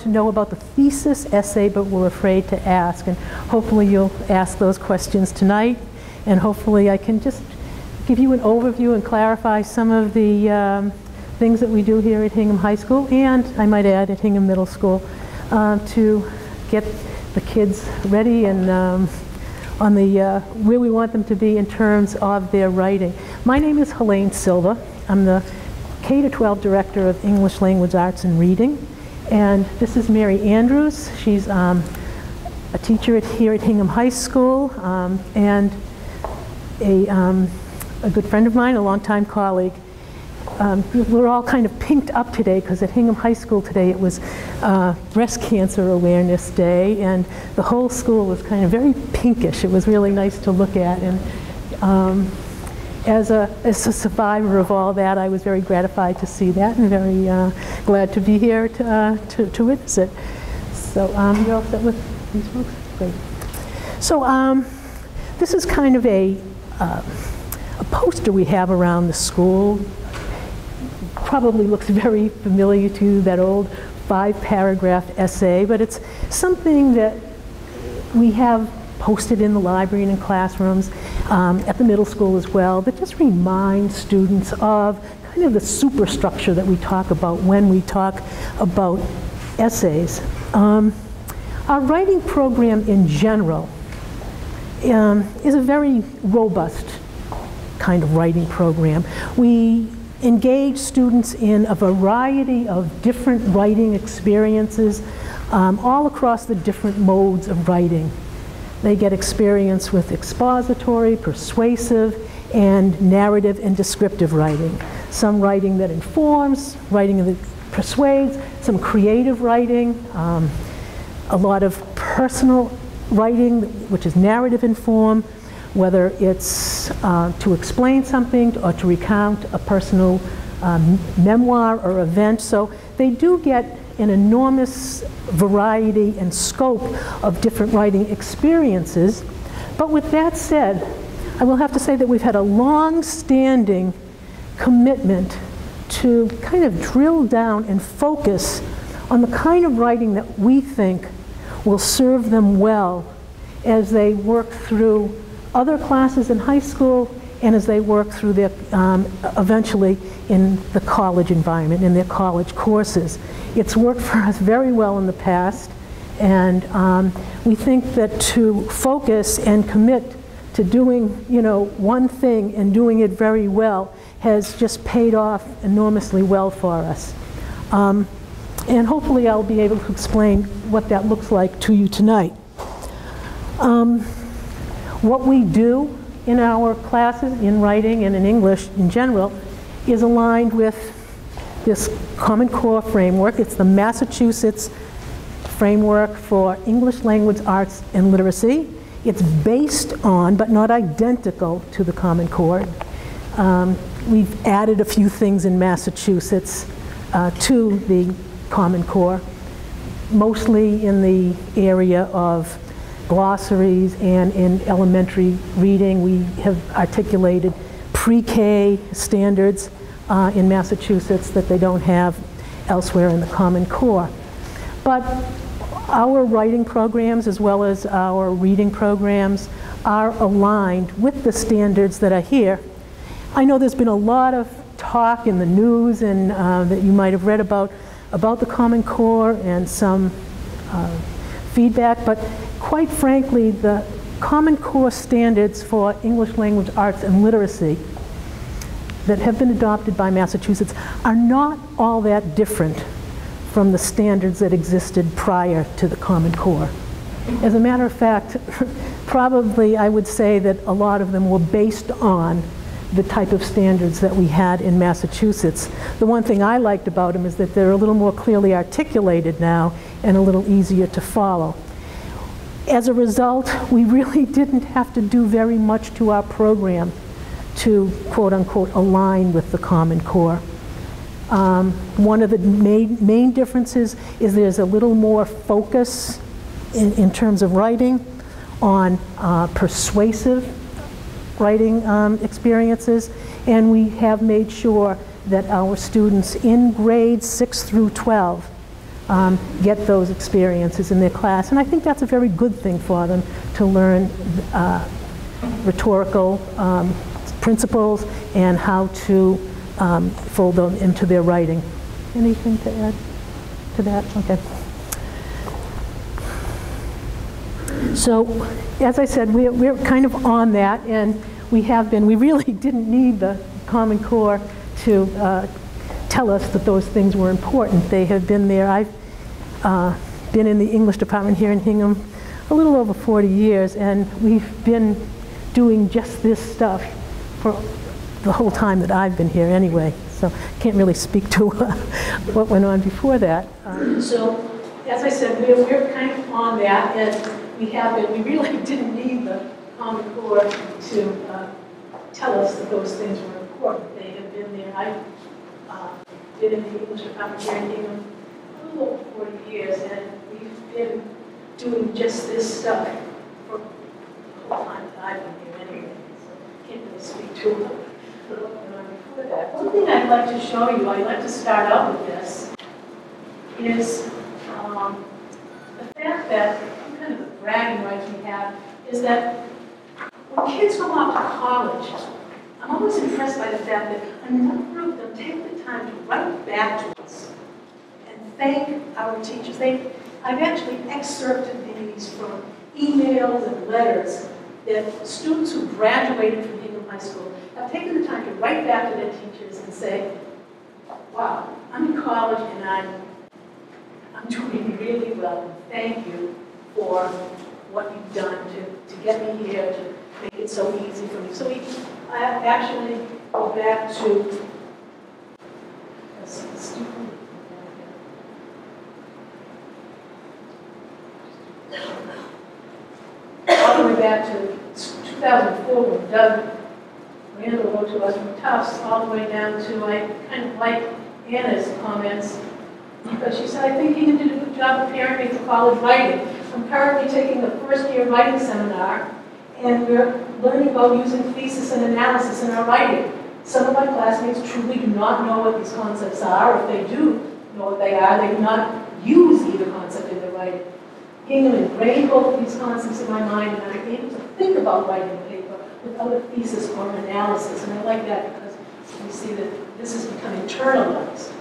to know about the thesis essay but were afraid to ask. And hopefully you'll ask those questions tonight. And hopefully I can just give you an overview and clarify some of the um, things that we do here at Hingham High School and, I might add, at Hingham Middle School uh, to get the kids ready and um, on the uh, where we want them to be in terms of their writing. My name is Helene Silva. I'm the K-12 Director of English Language Arts and Reading. And this is Mary Andrews. She's um, a teacher at, here at Hingham High School um, and a, um, a good friend of mine, a longtime colleague. Um, we're all kind of pinked up today because at Hingham High School today it was uh, Breast Cancer Awareness Day and the whole school was kind of very pinkish. It was really nice to look at and um, as, a, as a survivor of all that I was very gratified to see that and very uh, glad to be here to, uh, to, to, witness it. So um, you're all set with these folks? Great. So um, this is kind of a, uh, a poster we have around the school probably looks very familiar to that old five paragraph essay, but it's something that we have posted in the library and in classrooms, um, at the middle school as well, that just reminds students of kind of the superstructure that we talk about when we talk about essays. Um, our writing program in general um, is a very robust kind of writing program. We engage students in a variety of different writing experiences um, all across the different modes of writing. They get experience with expository, persuasive, and narrative and descriptive writing. Some writing that informs, writing that persuades, some creative writing, um, a lot of personal writing, which is narrative informed, whether it's uh, to explain something or to recount a personal um, memoir or event. So they do get an enormous variety and scope of different writing experiences. But with that said, I will have to say that we've had a long-standing commitment to kind of drill down and focus on the kind of writing that we think will serve them well as they work through other classes in high school and as they work through their, um, eventually in the college environment, in their college courses. It's worked for us very well in the past, and um, we think that to focus and commit to doing, you know, one thing and doing it very well has just paid off enormously well for us. Um, and hopefully I'll be able to explain what that looks like to you tonight. Um, what we do in our classes, in writing and in English in general, is aligned with this Common Core framework. It's the Massachusetts framework for English language arts and literacy. It's based on, but not identical to the Common Core. Um, we've added a few things in Massachusetts uh, to the Common Core, mostly in the area of glossaries and in elementary reading. We have articulated pre-K standards uh, in Massachusetts that they don't have elsewhere in the Common Core. But our writing programs as well as our reading programs are aligned with the standards that are here. I know there's been a lot of talk in the news and uh, that you might have read about about the Common Core and some uh, feedback, but quite frankly, the Common Core standards for English language arts and literacy that have been adopted by Massachusetts are not all that different from the standards that existed prior to the Common Core. As a matter of fact, probably I would say that a lot of them were based on the type of standards that we had in Massachusetts. The one thing I liked about them is that they're a little more clearly articulated now and a little easier to follow. As a result, we really didn't have to do very much to our program to quote unquote align with the Common Core. Um, one of the main, main differences is there's a little more focus in, in terms of writing on uh, persuasive writing um, experiences, and we have made sure that our students in grades 6 through 12 um, get those experiences in their class. And I think that's a very good thing for them to learn uh, rhetorical um, principles and how to um, fold them into their writing. Anything to add to that? Okay. So, as I said, we're, we're kind of on that, and we have been. We really didn't need the Common Core to uh, tell us that those things were important. They have been there. I've uh, been in the English department here in Hingham a little over 40 years, and we've been doing just this stuff for the whole time that I've been here anyway. So can't really speak to uh, what went on before that. Um, so as I said, we're, we're kind of on that, and we have been. We really didn't need the Common Core to uh, tell us that those things were important. They have been there. I've uh, been in the English department here in Hingham over 40 years, and we've been doing just this stuff for the whole time that I've been here anyway. So can't really speak to what. One thing I'd like to show you, I'd like to start out with this, is um, the fact that, kind of the bragging rights we have, is that when kids go off to college, I'm always impressed by the fact that a number of them take the time to write back to thank our teachers. They, I've actually excerpted these from emails and letters that students who graduated from Hingham High School have taken the time to write back to their teachers and say, wow, I'm in college and I'm, I'm doing really well. Thank you for what you've done to, to get me here, to make it so easy for me. So we I actually go back to all the way back to 2004 when Doug Randall wrote to us from Tufts, all the way down to, I kind of like Anna's comments, because she said, I think you did a good job preparing me for college writing. I'm currently taking the first year writing seminar, and we're learning about using thesis and analysis in our writing. Some of my classmates truly do not know what these concepts are. If they do know what they are, they do not use either concept in their writing. Hingham ingrained both of these concepts in my mind, and I'm able to think about writing a paper without a thesis or an analysis. And I like that because we see that this has become internalized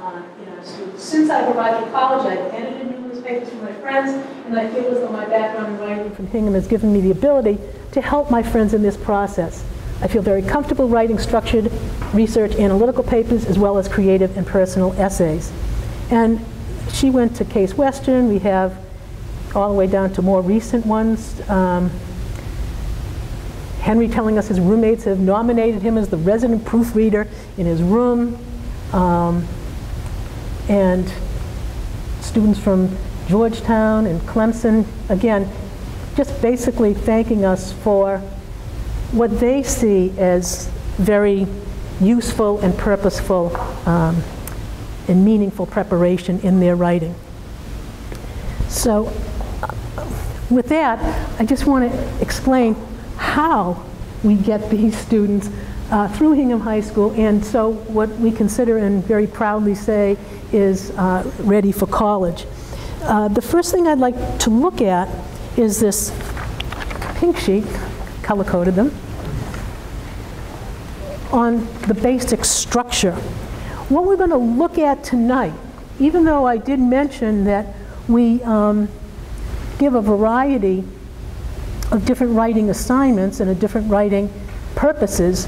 uh, in our students. Since I've arrived at college, I've edited numerous papers for my friends, and I feel as though my background in writing from Hingham has given me the ability to help my friends in this process. I feel very comfortable writing structured research analytical papers as well as creative and personal essays. And she went to Case Western. We have all the way down to more recent ones. Um, Henry telling us his roommates have nominated him as the resident proofreader in his room. Um, and students from Georgetown and Clemson, again, just basically thanking us for what they see as very useful and purposeful um, and meaningful preparation in their writing. So with that, I just want to explain how we get these students uh, through Hingham High School, and so what we consider and very proudly say is uh, ready for college. Uh, the first thing I'd like to look at is this pink sheet, color-coded them, on the basic structure. What we're going to look at tonight, even though I did mention that we um, give a variety of different writing assignments and a different writing purposes.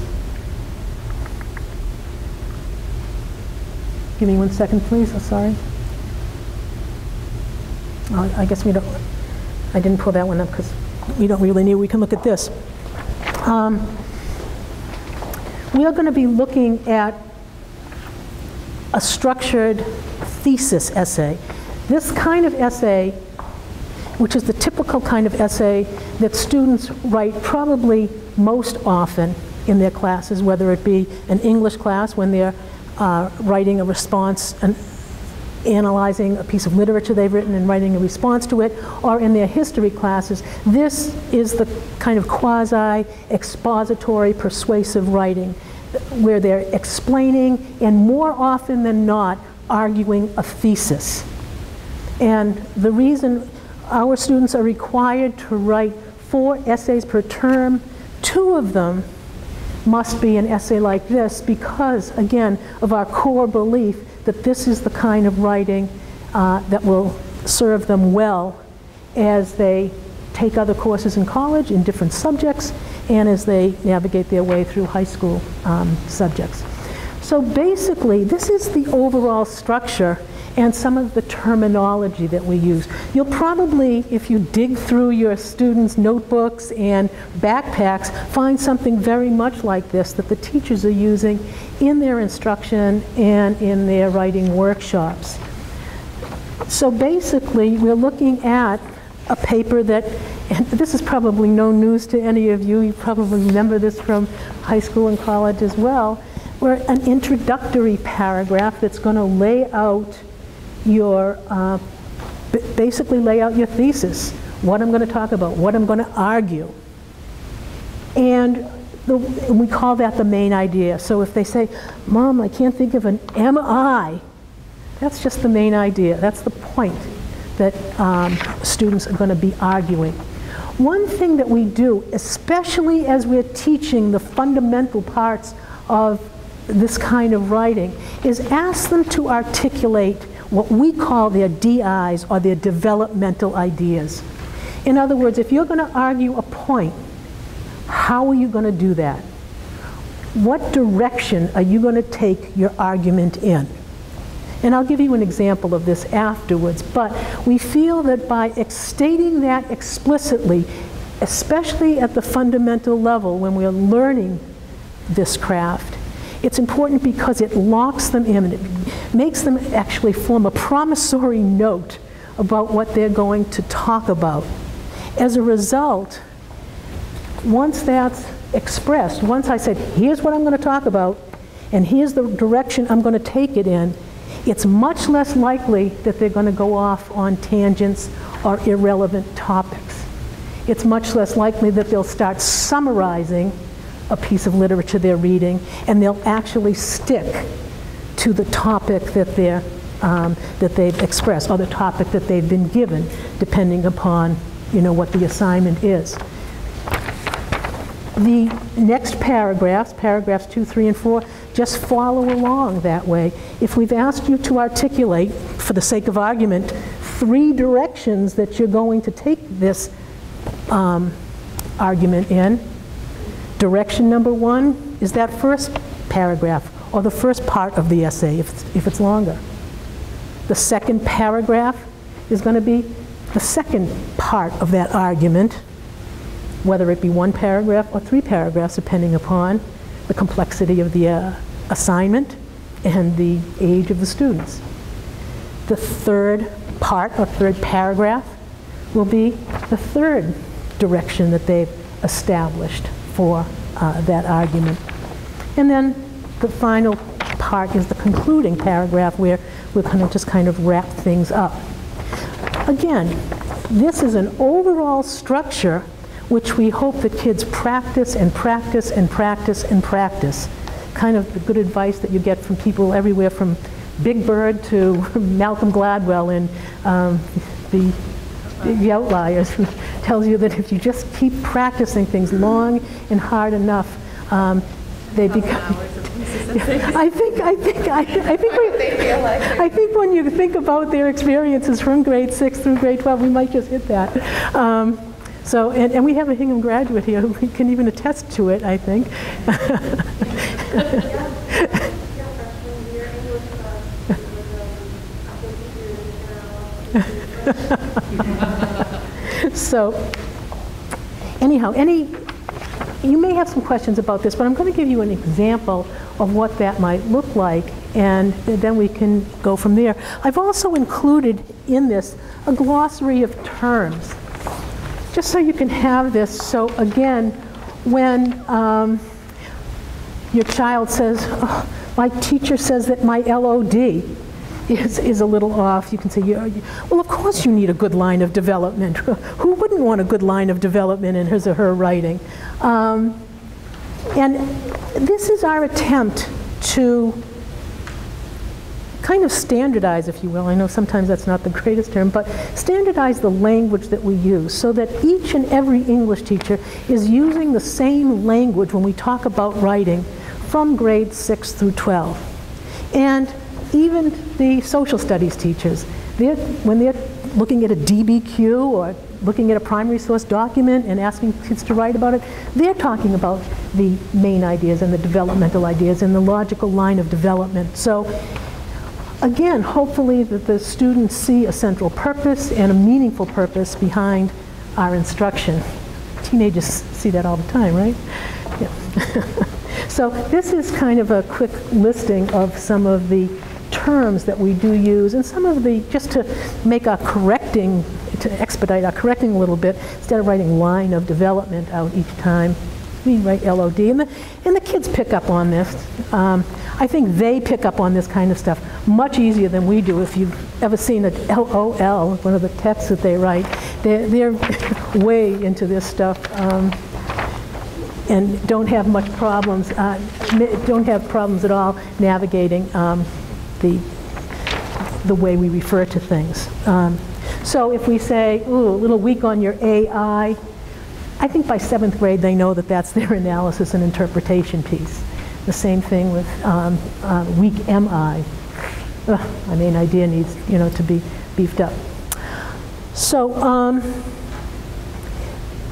Give me one second, please. Oh, sorry. Oh, I guess we don't, I didn't pull that one up because we don't really need, we can look at this. Um, we are going to be looking at a structured thesis essay. This kind of essay which is the typical kind of essay that students write probably most often in their classes, whether it be an English class when they're uh, writing a response and analyzing a piece of literature they've written and writing a response to it, or in their history classes. This is the kind of quasi-expository persuasive writing where they're explaining and more often than not arguing a thesis. And the reason our students are required to write four essays per term, two of them must be an essay like this because, again, of our core belief that this is the kind of writing uh, that will serve them well as they take other courses in college in different subjects and as they navigate their way through high school um, subjects. So basically, this is the overall structure and some of the terminology that we use. You'll probably, if you dig through your students' notebooks and backpacks, find something very much like this that the teachers are using in their instruction and in their writing workshops. So basically, we're looking at a paper that, and this is probably no news to any of you, you probably remember this from high school and college as well, where an introductory paragraph that's going to lay out your, uh, basically lay out your thesis, what I'm going to talk about, what I'm going to argue. And, the, we call that the main idea. So if they say, Mom, I can't think of an MI, that's just the main idea. That's the point that um, students are going to be arguing. One thing that we do, especially as we're teaching the fundamental parts of this kind of writing, is ask them to articulate what we call their DIs or their developmental ideas. In other words, if you're going to argue a point, how are you going to do that? What direction are you going to take your argument in? And I'll give you an example of this afterwards, but we feel that by stating that explicitly, especially at the fundamental level when we're learning this craft, it's important because it locks them in makes them actually form a promissory note about what they're going to talk about. As a result, once that's expressed, once I said, here's what I'm going to talk about, and here's the direction I'm going to take it in, it's much less likely that they're going to go off on tangents or irrelevant topics. It's much less likely that they'll start summarizing a piece of literature they're reading, and they'll actually stick to the topic that they're um, that they've expressed, or the topic that they've been given, depending upon you know what the assignment is. The next paragraphs, paragraphs two, three, and four, just follow along that way. If we've asked you to articulate, for the sake of argument, three directions that you're going to take this um, argument in, Direction number one is that first paragraph or the first part of the essay if it's, if it's longer. The second paragraph is going to be the second part of that argument, whether it be one paragraph or three paragraphs, depending upon the complexity of the uh, assignment and the age of the students. The third part or third paragraph will be the third direction that they've established for uh, that argument. And then the final part is the concluding paragraph where we're going to just kind of wrap things up. Again, this is an overall structure which we hope that kids practice and practice and practice and practice. Kind of the good advice that you get from people everywhere from Big Bird to Malcolm Gladwell in um, the the outliers, tells you that if you just keep practicing things long and hard enough, um, they become. I think I think I, I think we, I think when you think about their experiences from grade six through grade twelve, we might just hit that. Um, so, and, and we have a Hingham graduate here who can even attest to it. I think. so anyhow, any, you may have some questions about this, but I'm going to give you an example of what that might look like, and then we can go from there. I've also included in this a glossary of terms, just so you can have this. So again, when um, your child says, oh, my teacher says that my LOD, is, is a little off, you can say, yeah, well, of course you need a good line of development. Who wouldn't want a good line of development in his or her writing? Um, and this is our attempt to kind of standardize, if you will. I know sometimes that's not the greatest term, but standardize the language that we use so that each and every English teacher is using the same language when we talk about writing from grades 6 through 12. And even the social studies teachers, they're, when they're looking at a DBQ or looking at a primary source document and asking kids to write about it, they're talking about the main ideas and the developmental ideas and the logical line of development. So again, hopefully that the students see a central purpose and a meaningful purpose behind our instruction. Teenagers see that all the time, right? Yeah. so this is kind of a quick listing of some of the terms that we do use and some of the, just to make our correcting, to expedite our correcting a little bit, instead of writing line of development out each time, we write LOD. And the, and the kids pick up on this. Um, I think they pick up on this kind of stuff much easier than we do. If you've ever seen a LOL, one of the texts that they write, they're, they're way into this stuff. Um, and don't have much problems, uh, don't have problems at all navigating um, the, the way we refer to things. Um, so if we say, ooh, a little weak on your AI, I think by seventh grade they know that that's their analysis and interpretation piece. The same thing with um, uh, weak MI. Ugh, my main idea needs you know, to be beefed up. So um,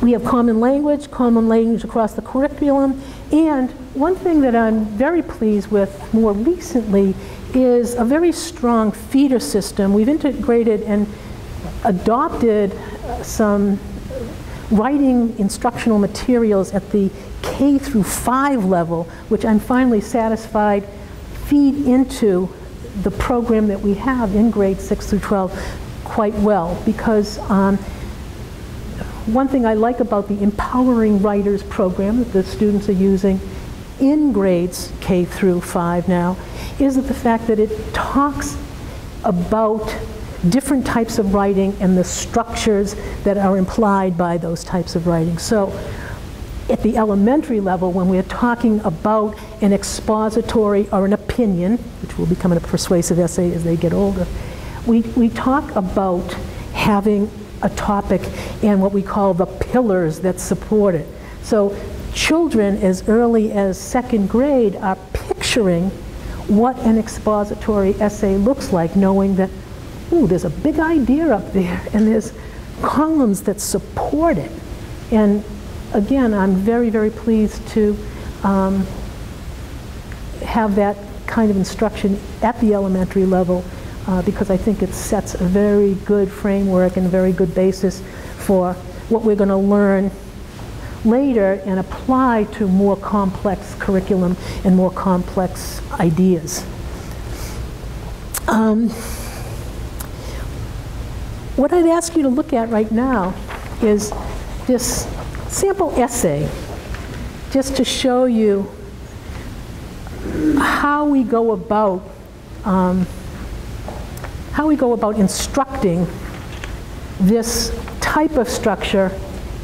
we have common language, common language across the curriculum, and one thing that I'm very pleased with more recently is a very strong feeder system. We've integrated and adopted some writing instructional materials at the K through 5 level, which I'm finally satisfied feed into the program that we have in grade 6 through 12 quite well because um, one thing I like about the Empowering Writers program that the students are using in grades K through 5 now is the fact that it talks about different types of writing and the structures that are implied by those types of writing. So at the elementary level, when we're talking about an expository or an opinion, which will become a persuasive essay as they get older, we, we talk about having a topic and what we call the pillars that support it. So children as early as second grade are picturing what an expository essay looks like, knowing that, ooh, there's a big idea up there, and there's columns that support it. And again, I'm very, very pleased to um, have that kind of instruction at the elementary level uh, because I think it sets a very good framework and a very good basis for what we're going to learn later and apply to more complex curriculum and more complex ideas. Um, what I'd ask you to look at right now is this sample essay, just to show you how we go about um, how we go about instructing this type of structure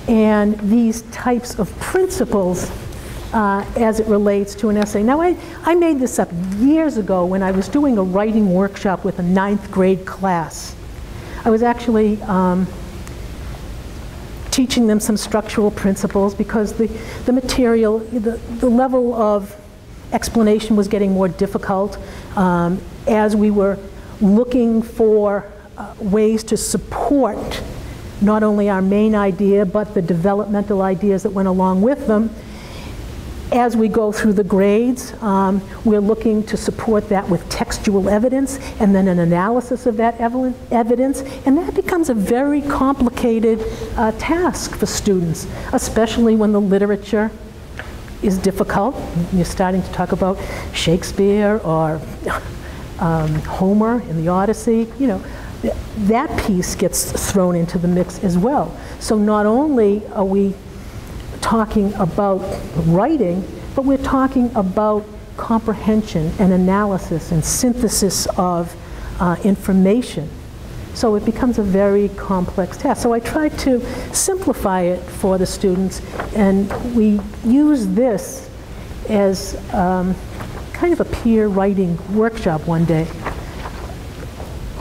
and these types of principles uh, as it relates to an essay. Now, I, I made this up years ago when I was doing a writing workshop with a ninth grade class. I was actually um, teaching them some structural principles because the, the material, the, the level of explanation was getting more difficult um, as we were looking for uh, ways to support not only our main idea, but the developmental ideas that went along with them. As we go through the grades, um, we're looking to support that with textual evidence and then an analysis of that evidence, and that becomes a very complicated uh, task for students, especially when the literature is difficult. You're starting to talk about Shakespeare or um, Homer in the Odyssey, you know, that piece gets thrown into the mix as well. So not only are we talking about writing, but we're talking about comprehension and analysis and synthesis of uh, information. So it becomes a very complex task. So I try to simplify it for the students, and we use this as um, kind of a peer writing workshop one day.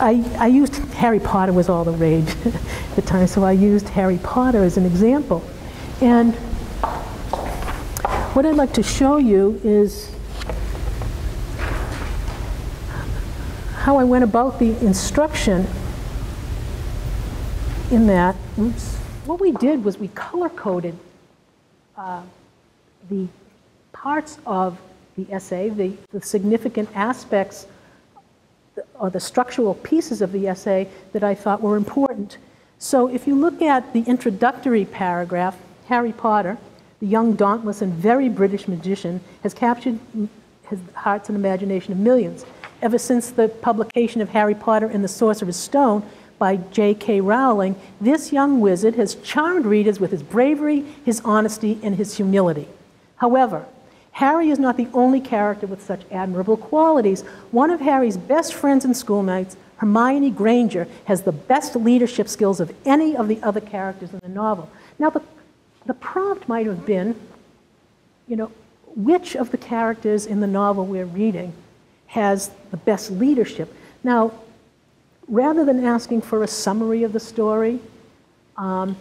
I, I used Harry Potter was all the rage at the time, so I used Harry Potter as an example. And what I'd like to show you is how I went about the instruction in that. Oops. What we did was we color coded uh, the parts of the essay, the, the significant aspects or the structural pieces of the essay that I thought were important. So if you look at the introductory paragraph, Harry Potter, the young, dauntless, and very British magician, has captured his hearts and imagination of millions. Ever since the publication of Harry Potter and the Sorcerer's Stone by J.K. Rowling, this young wizard has charmed readers with his bravery, his honesty, and his humility. However, Harry is not the only character with such admirable qualities. One of Harry's best friends and schoolmates, Hermione Granger, has the best leadership skills of any of the other characters in the novel. Now, the, the prompt might have been, you know, which of the characters in the novel we're reading has the best leadership? Now, rather than asking for a summary of the story, um,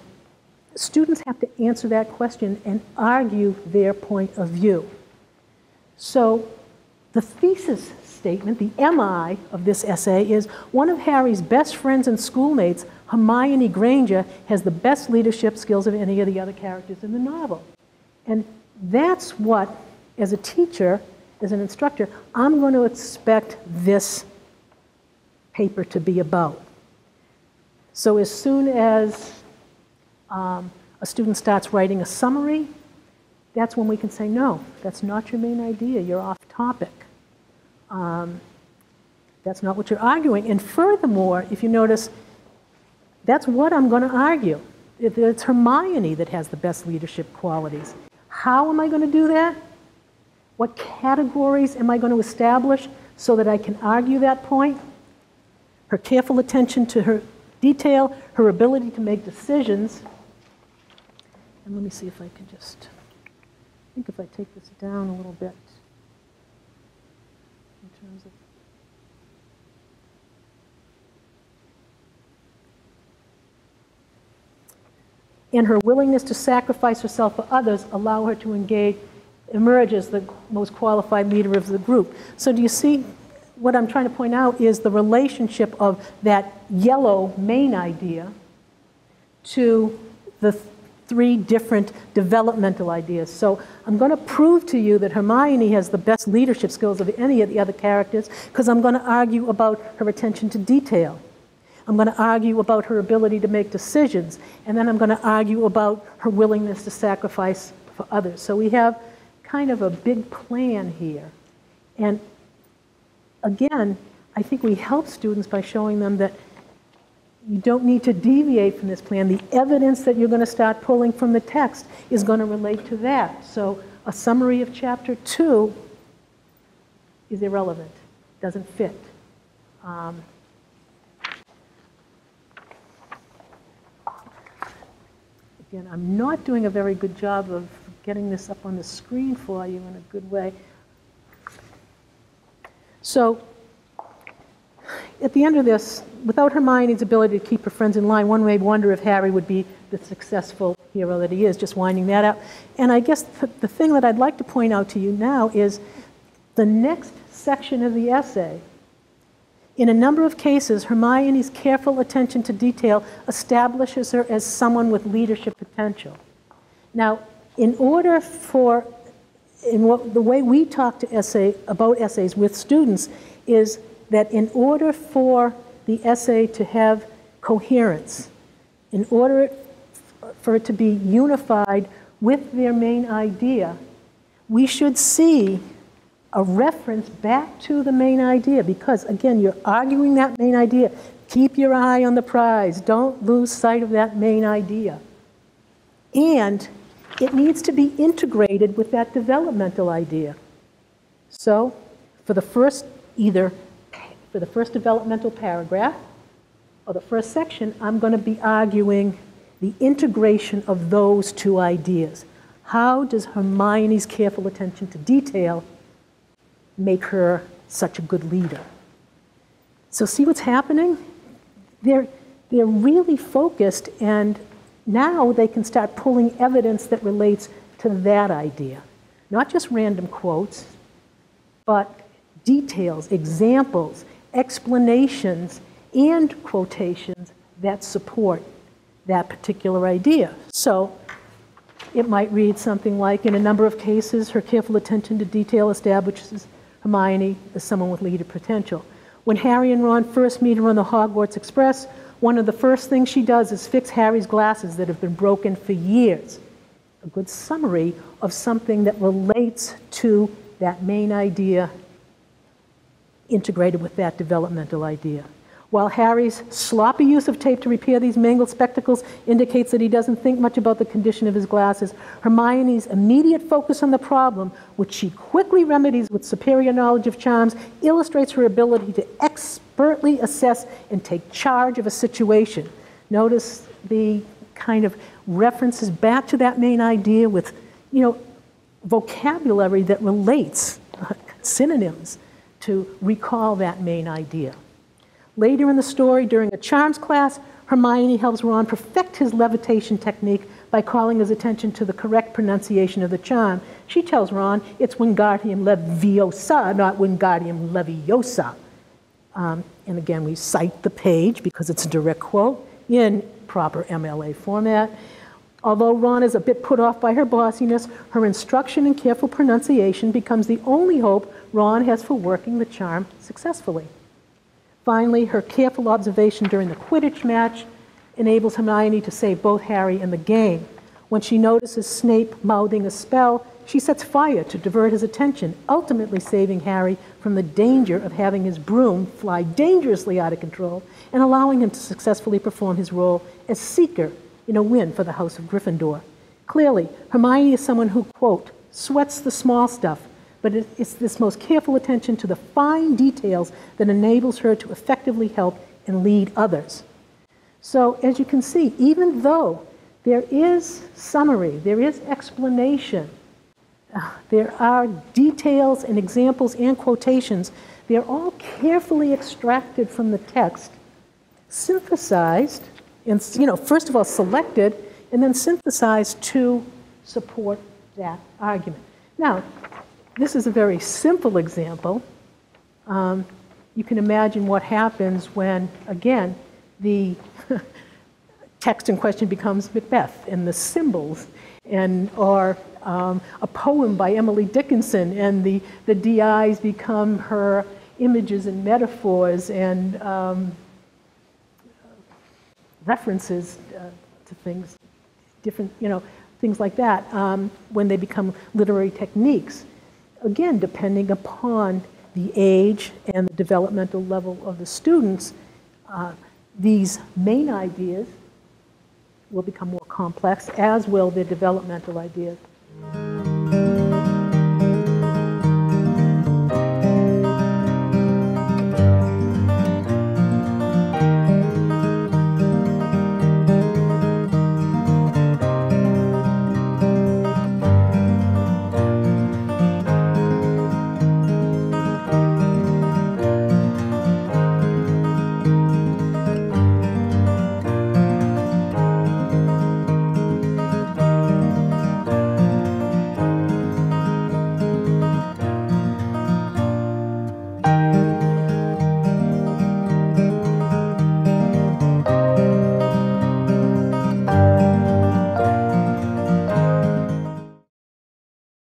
students have to answer that question and argue their point of view. So the thesis statement, the MI of this essay is one of Harry's best friends and schoolmates, Hermione Granger, has the best leadership skills of any of the other characters in the novel. And that's what, as a teacher, as an instructor, I'm going to expect this paper to be about. So as soon as um, a student starts writing a summary, that's when we can say, no, that's not your main idea, you're off topic. Um, that's not what you're arguing. And furthermore, if you notice, that's what I'm going to argue. It's Hermione that has the best leadership qualities. How am I going to do that? What categories am I going to establish so that I can argue that point? Her careful attention to her detail, her ability to make decisions. And let me see if I can just. I think if I take this down a little bit, in terms of and her willingness to sacrifice herself for others allow her to engage, emerge as the most qualified leader of the group. So do you see what I'm trying to point out is the relationship of that yellow main idea to the three different developmental ideas. So I'm going to prove to you that Hermione has the best leadership skills of any of the other characters because I'm going to argue about her attention to detail. I'm going to argue about her ability to make decisions, and then I'm going to argue about her willingness to sacrifice for others. So we have kind of a big plan here. And again, I think we help students by showing them that you don't need to deviate from this plan. The evidence that you're going to start pulling from the text is going to relate to that. So a summary of chapter 2 is irrelevant, doesn't fit. Um, again, I'm not doing a very good job of getting this up on the screen for you in a good way. So at the end of this, without Hermione's ability to keep her friends in line, one may wonder if Harry would be the successful hero that he is, just winding that up. And I guess the, the thing that I'd like to point out to you now is the next section of the essay. In a number of cases, Hermione's careful attention to detail establishes her as someone with leadership potential. Now, in order for, in what, the way we talk to essay, about essays with students is that in order for the essay to have coherence, in order for it to be unified with their main idea, we should see a reference back to the main idea because, again, you're arguing that main idea. Keep your eye on the prize. Don't lose sight of that main idea. And it needs to be integrated with that developmental idea. So, for the first either for the first developmental paragraph or the first section, I'm going to be arguing the integration of those two ideas. How does Hermione's careful attention to detail make her such a good leader? So see what's happening? They're, they're really focused, and now they can start pulling evidence that relates to that idea. Not just random quotes, but details, examples, explanations, and quotations that support that particular idea. So it might read something like, in a number of cases, her careful attention to detail establishes Hermione as someone with leader potential. When Harry and Ron first meet her on the Hogwarts Express, one of the first things she does is fix Harry's glasses that have been broken for years. A good summary of something that relates to that main idea integrated with that developmental idea. While Harry's sloppy use of tape to repair these mangled spectacles indicates that he doesn't think much about the condition of his glasses, Hermione's immediate focus on the problem, which she quickly remedies with superior knowledge of charms, illustrates her ability to expertly assess and take charge of a situation. Notice the kind of references back to that main idea with, you know, vocabulary that relates, uh, synonyms, to recall that main idea. Later in the story, during a charms class, Hermione helps Ron perfect his levitation technique by calling his attention to the correct pronunciation of the charm. She tells Ron it's Wingardium Leviosa, not Wingardium Leviosa. Um, and again, we cite the page because it's a direct quote in proper MLA format. Although Ron is a bit put off by her bossiness, her instruction and careful pronunciation becomes the only hope Ron has for working the charm successfully. Finally, her careful observation during the Quidditch match enables Hermione to save both Harry and the game. When she notices Snape mouthing a spell, she sets fire to divert his attention, ultimately saving Harry from the danger of having his broom fly dangerously out of control and allowing him to successfully perform his role as Seeker in a win for the House of Gryffindor. Clearly, Hermione is someone who, quote, sweats the small stuff but it's this most careful attention to the fine details that enables her to effectively help and lead others. So, as you can see, even though there is summary, there is explanation, uh, there are details and examples and quotations, they're all carefully extracted from the text, synthesized, and you know, first of all selected, and then synthesized to support that argument. Now, this is a very simple example. Um, you can imagine what happens when, again, the text in question becomes Macbeth and the symbols, and or um, a poem by Emily Dickinson, and the, the DIs become her images and metaphors and um, references uh, to things, different, you know, things like that, um, when they become literary techniques again, depending upon the age and the developmental level of the students, uh, these main ideas will become more complex, as will the developmental ideas.